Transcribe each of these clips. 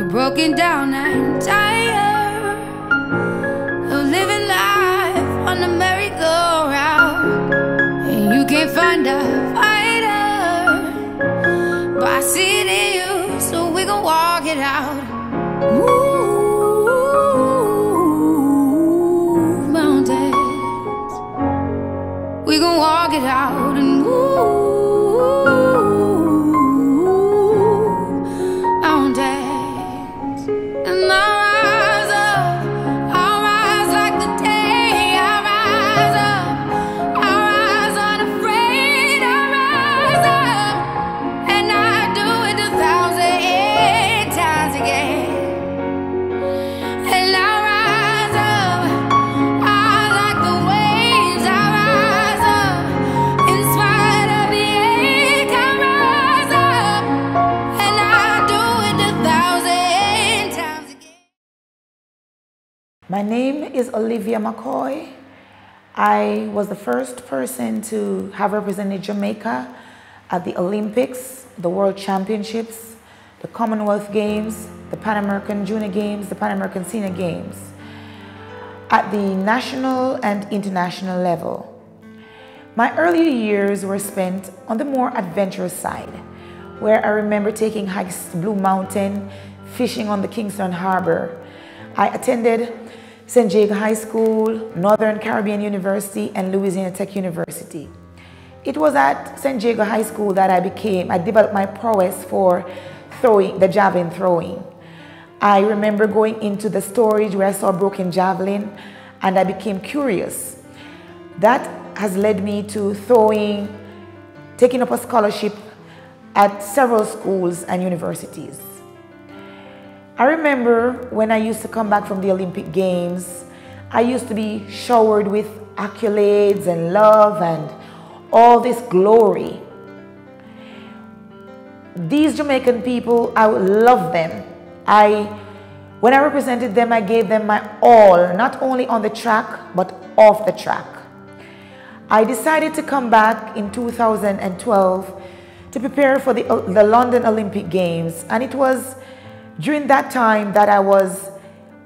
We're broken down and tired of living life on the merry-go-round. And you can't find a fighter, but I see it in you, so we gon' walk it out. Move mountains. We gon' walk it out My name is Olivia McKoy. I was the first person to have represented Jamaica at the Olympics, the World Championships, the Commonwealth Games, the Pan American Junior Games, the Pan American Senior Games, at the national and international level. My earlier years were spent on the more adventurous side, where I remember taking hikes to Blue Mountain, fishing on the Kingston Harbor. I attended St. Jago High School, Northern Caribbean University, and Louisiana Tech University. It was at St. Jago High School that I became, I developed my prowess for throwing, the javelin throwing. I remember going into the storage where I saw a broken javelin and I became curious. That has led me to throwing, taking up a scholarship at several schools and universities. I remember when I used to come back from the Olympic Games, I used to be showered with accolades and love and all this glory. These Jamaican people, I love them. I, when I represented them, I gave them my all, not only on the track, but off the track. I decided to come back in 2012 to prepare for the, the London Olympic Games. And it was during that time that I was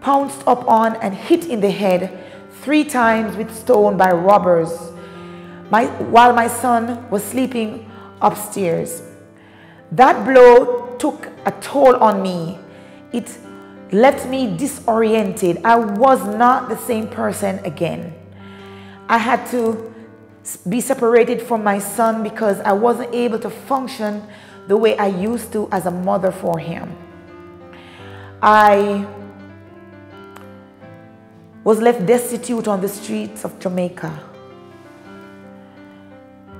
pounced up on and hit in the head three times with stone by robbers my, while my son was sleeping upstairs. That blow took a toll on me. It left me disoriented. I was not the same person again. I had to be separated from my son because I wasn't able to function the way I used to as a mother for him. I was left destitute on the streets of Jamaica.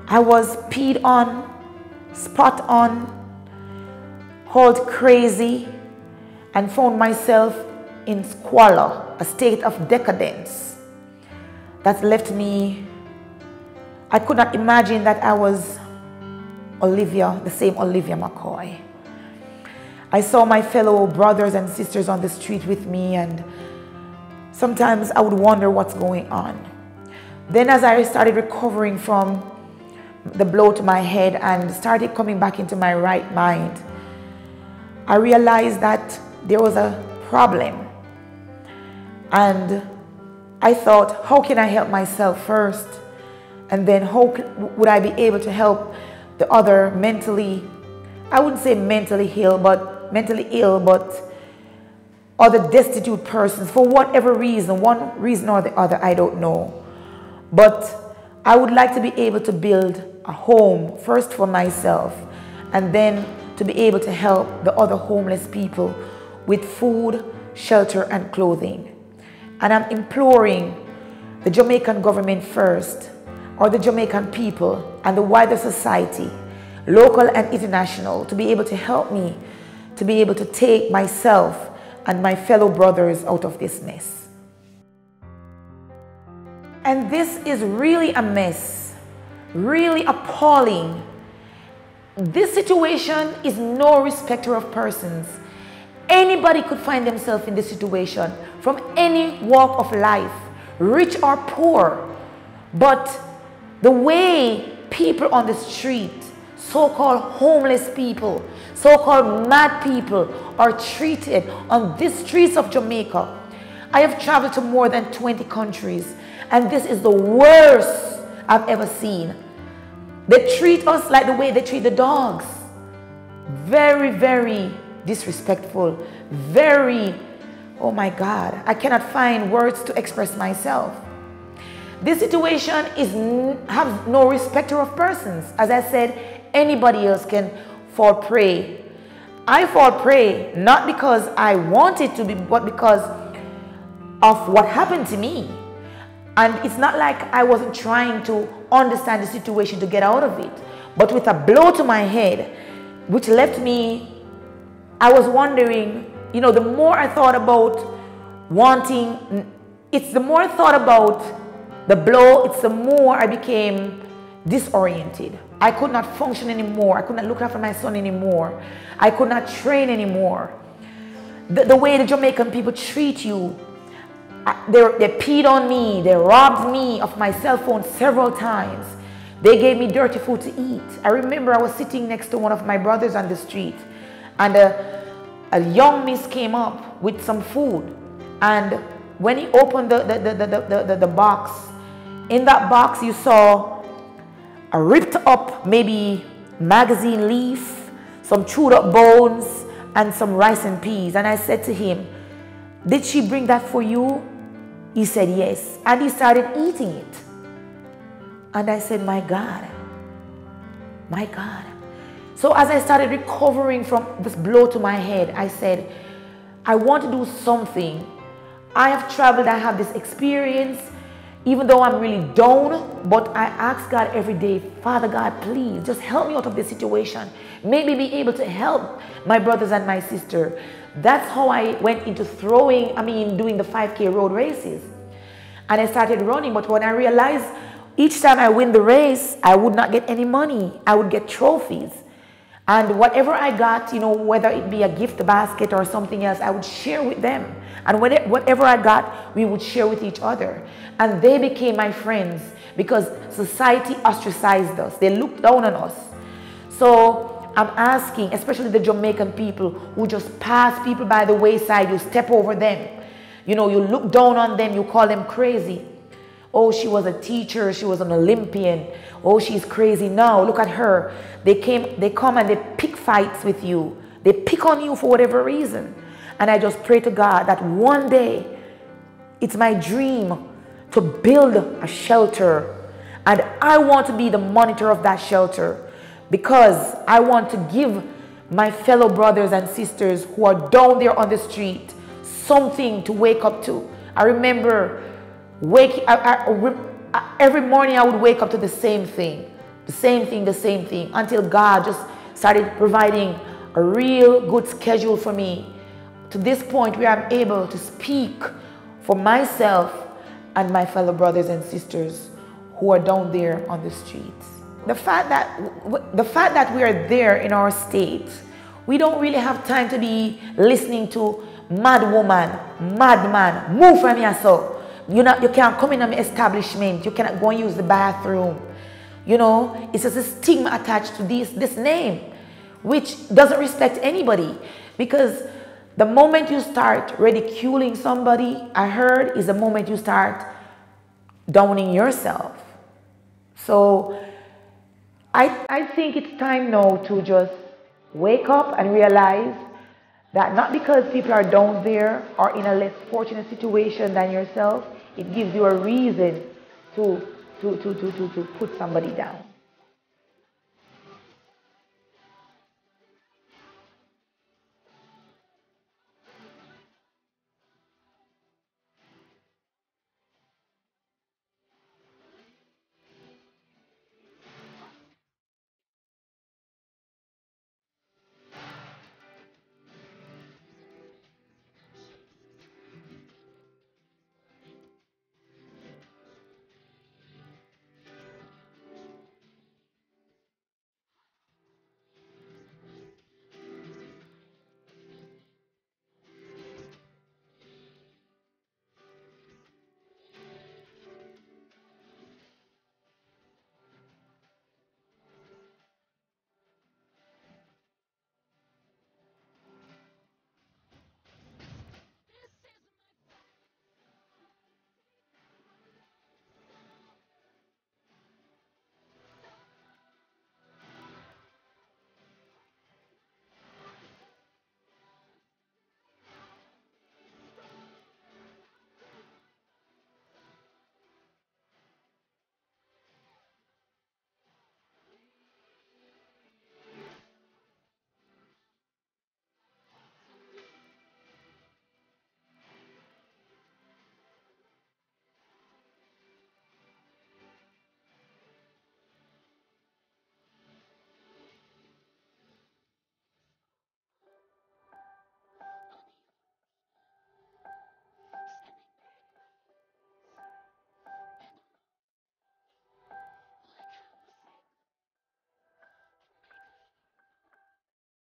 I was peed on, spat on, called crazy, and found myself in squalor, a state of decadence that left me. I could not imagine that I was Olivia, the same Olivia McKoy. I saw my fellow brothers and sisters on the street with me, and sometimes I would wonder what's going on. Then, as I started recovering from the blow to my head and started coming back into my right mind, I realized that there was a problem. And I thought, how can I help myself first? And then how would I be able to help the other mentally, I wouldn't say mentally heal, but mentally ill, but other destitute persons for whatever reason, one reason or the other, I don't know. But I would like to be able to build a home first for myself and then to be able to help the other homeless people with food, shelter, and clothing. And I'm imploring the Jamaican government first, or the Jamaican people and the wider society, local and international, to be able to help me to be able to take myself and my fellow brothers out of this mess. And this is really a mess, really appalling. This situation is no respecter of persons. Anybody could find themselves in this situation from any walk of life, rich or poor. But the way people on the street, so-called homeless people, so called mad people are treated on these streets of Jamaica. I have traveled to more than 20 countries, and this is the worst I've ever seen. They treat us like the way they treat the dogs. Very, very disrespectful. Very, oh my God, I cannot find words to express myself. This situation is have no respecter of persons. As I said, anybody else can fall prey. I fall prey not because I wanted to be, but because of what happened to me. And it's not like I wasn't trying to understand the situation to get out of it. But with a blow to my head, which left me, I was wondering, you know, the more I thought about wanting, it's the more I thought about the blow, it's the more I became disoriented. I could not function anymore. I could not look after my son anymore. I could not train anymore. The, the way the Jamaican people treat you, they, they peed on me. They robbed me of my cell phone several times. They gave me dirty food to eat. I remember I was sitting next to one of my brothers on the street and a, a young miss came up with some food. And when he opened the, the, the, the, the, the box, in that box you saw a ripped up maybe magazine leaf, some chewed up bones, and some rice and peas. And I said to him, Did she bring that for you? He said, Yes. And he started eating it. And I said, My God, my God. So as I started recovering from this blow to my head, I said, I want to do something. I have traveled, I have this experience even though I'm really down, but I ask God every day, Father God, please just help me out of this situation. Maybe be able to help my brothers and my sister. That's how I went into throwing, I mean, doing the 5K road races. And I started running, but when I realized each time I win the race, I would not get any money. I would get trophies. And whatever I got, you know, whether it be a gift basket or something else, I would share with them. And whatever I got, we would share with each other. And they became my friends because society ostracized us. They looked down on us. So I'm asking, especially the Jamaican people who just pass people by the wayside, you step over them. You know, you look down on them, you call them crazy. Oh, she was a teacher, she was an Olympian. Oh, she's crazy now. Look at her. They came, they come and they pick fights with you. They pick on you for whatever reason. And I just pray to God that one day it's my dream to build a shelter. And I want to be the monitor of that shelter because I want to give my fellow brothers and sisters who are down there on the street something to wake up to. I remember wake, I, I, every morning I would wake up to the same thing, the same thing, the same thing, until God just started providing a real good schedule for me to this point where I'm able to speak for myself and my fellow brothers and sisters who are down there on the streets. The fact that, the fact that we are there in our state, we don't really have time to be listening to mad woman, mad man, move from so. You, know, you can't come in my establishment, you cannot go and use the bathroom. You know, it's just a stigma attached to this, this name, which doesn't respect anybody because the moment you start ridiculing somebody, I heard, is the moment you start downing yourself. So I, I think it's time now to just wake up and realize that not because people are down there or in a less fortunate situation than yourself, it gives you a reason to, to, to, to, to, put somebody down.